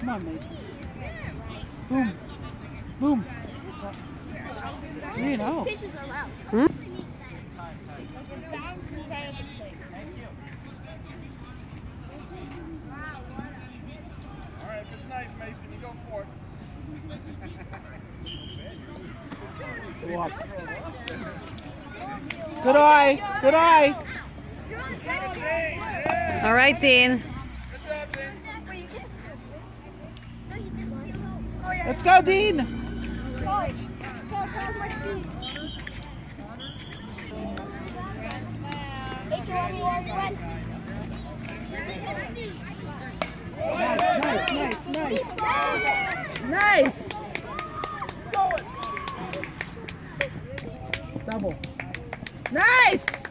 Come on, Mason. Boom. Boom. You know. Pitches. Hmm? All right, if it's nice, Mason, you go for it. Walk. Good eye. Good eye. All right, Dean. Let's go, Dean. Coach, coach, how's my speed? Nice, nice, nice, nice. Nice. Double. Nice.